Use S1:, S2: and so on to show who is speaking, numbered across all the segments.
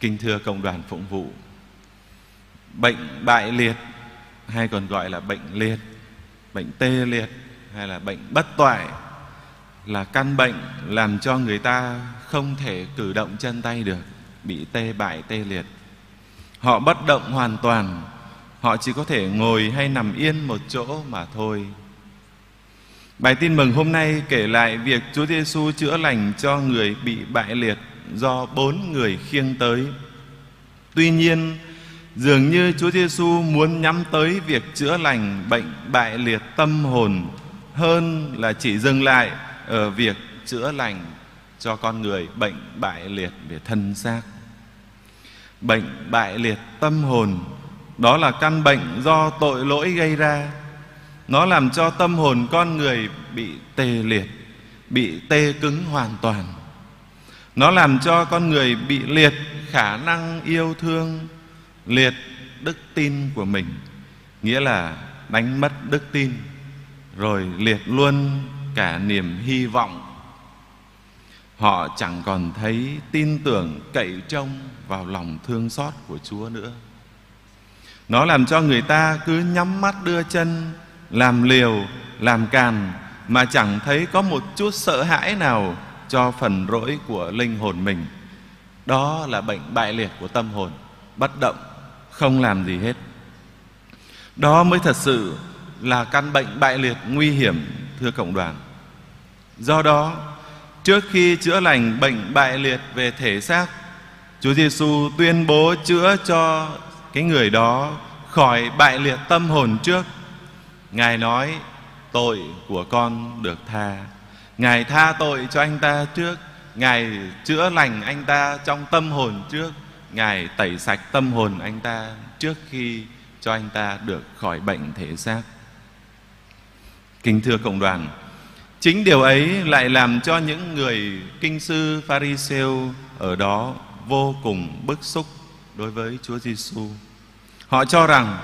S1: Kinh thưa cộng đoàn phụng vụ, Bệnh bại liệt hay còn gọi là bệnh liệt, Bệnh tê liệt hay là bệnh bất toại Là căn bệnh làm cho người ta không thể cử động chân tay được, Bị tê bại tê liệt. Họ bất động hoàn toàn, Họ chỉ có thể ngồi hay nằm yên một chỗ mà thôi. Bài tin mừng hôm nay kể lại việc Chúa Giêsu chữa lành cho người bị bại liệt do bốn người khiêng tới. Tuy nhiên, dường như Chúa Giêsu muốn nhắm tới việc chữa lành bệnh bại liệt tâm hồn hơn là chỉ dừng lại ở việc chữa lành cho con người bệnh bại liệt về thân xác. Bệnh bại liệt tâm hồn đó là căn bệnh do tội lỗi gây ra nó làm cho tâm hồn con người bị tê liệt bị tê cứng hoàn toàn nó làm cho con người bị liệt khả năng yêu thương, liệt đức tin của mình. Nghĩa là đánh mất đức tin, rồi liệt luôn cả niềm hy vọng. Họ chẳng còn thấy tin tưởng cậy trông vào lòng thương xót của chúa nữa. Nó làm cho người ta cứ nhắm mắt đưa chân, làm liều, làm càn, mà chẳng thấy có một chút sợ hãi nào cho phần rỗi của linh hồn mình. Đó là bệnh bại liệt của tâm hồn, bất động, không làm gì hết. Đó mới thật sự là căn bệnh bại liệt nguy hiểm, thưa cộng đoàn. Do đó, trước khi chữa lành bệnh bại liệt về thể xác, Chúa Giêsu tuyên bố chữa cho cái người đó khỏi bại liệt tâm hồn trước. Ngài nói, tội của con được tha. Ngài tha tội cho anh ta trước, Ngài chữa lành anh ta trong tâm hồn trước, Ngài tẩy sạch tâm hồn anh ta trước khi cho anh ta được khỏi bệnh thể xác Kính thưa cộng đoàn, Chính điều ấy lại làm cho những người kinh sư Pharisêu ở đó vô cùng bức xúc đối với Chúa Giêsu. Họ cho rằng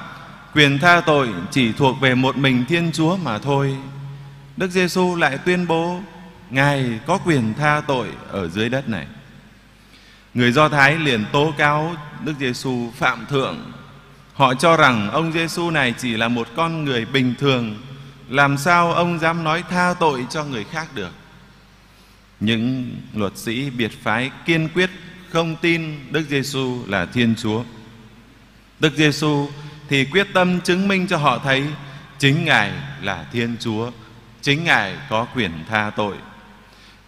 S1: quyền tha tội chỉ thuộc về một mình Thiên Chúa mà thôi. Đức Giêsu lại tuyên bố Ngài có quyền tha tội ở dưới đất này. Người Do Thái liền tố cáo Đức Giêsu phạm thượng. Họ cho rằng ông Giêsu này chỉ là một con người bình thường, làm sao ông dám nói tha tội cho người khác được? Những luật sĩ biệt phái kiên quyết không tin Đức Giêsu là Thiên Chúa. Đức Giêsu thì quyết tâm chứng minh cho họ thấy chính Ngài là Thiên Chúa, chính Ngài có quyền tha tội.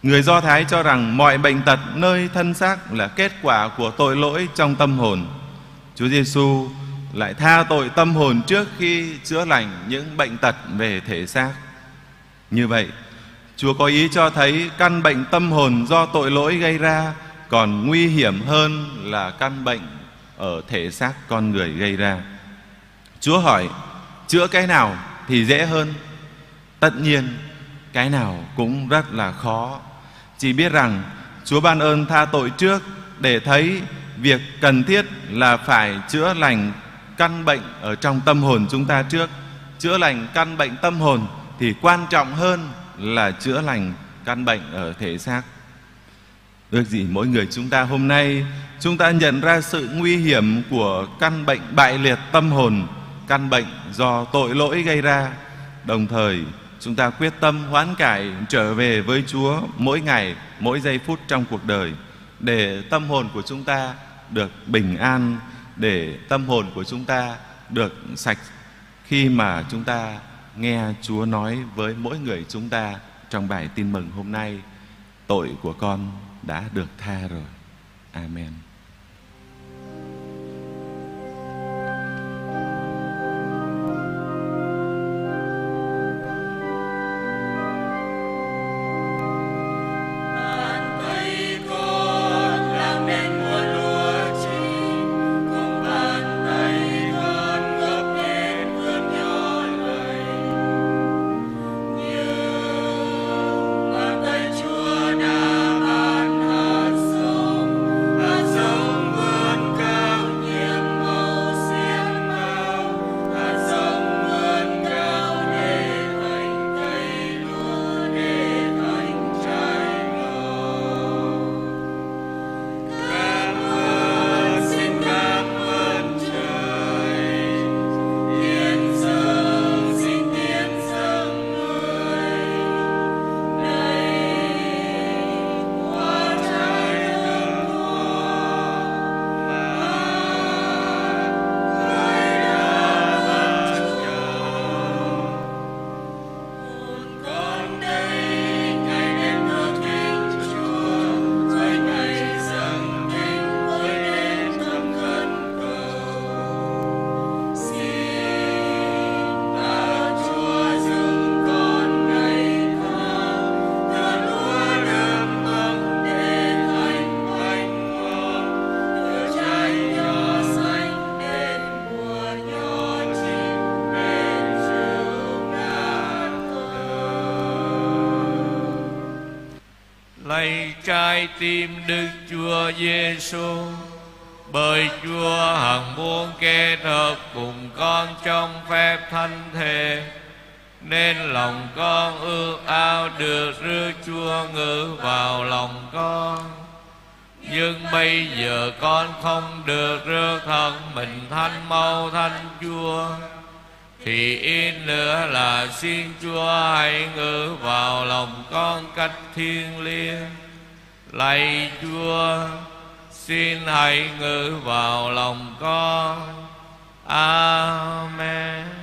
S1: Người Do Thái cho rằng mọi bệnh tật nơi thân xác là kết quả của tội lỗi trong tâm hồn. Chúa Giêsu lại tha tội tâm hồn trước khi chữa lành những bệnh tật về thể xác. Như vậy, Chúa có ý cho thấy căn bệnh tâm hồn do tội lỗi gây ra còn nguy hiểm hơn là căn bệnh ở thể xác con người gây ra. Chúa hỏi chữa cái nào thì dễ hơn? Tất nhiên cái nào cũng rất là khó. Chỉ biết rằng Chúa ban ơn tha tội trước để thấy việc cần thiết là phải chữa lành căn bệnh ở trong tâm hồn chúng ta trước. Chữa lành căn bệnh tâm hồn thì quan trọng hơn là chữa lành căn bệnh ở thể xác. Ước gì mỗi người chúng ta hôm nay chúng ta nhận ra sự nguy hiểm của căn bệnh bại liệt tâm hồn, căn bệnh do tội lỗi gây ra. Đồng thời chúng ta quyết tâm hoán cải trở về với Chúa mỗi ngày, mỗi giây phút trong cuộc đời để tâm hồn của chúng ta được bình an, để tâm hồn của chúng ta được sạch khi mà chúng ta nghe Chúa nói với mỗi người chúng ta trong bài tin mừng hôm nay tội của con đã được tha rồi. Amen.
S2: Lạy trái tim Đức Chúa Giêsu bởi Chúa hằng muốn kết hợp cùng con trong phép thánh thể, nên lòng con ước ao được rước Chúa ngự vào lòng con. Nhưng bây giờ con không được rước thân mình thanh mau thanh Chúa thì ít nữa là xin Chúa hãy ngự vào lòng con cách thiêng liêng. Lạy Chúa, xin hãy ngự vào lòng con. Amen.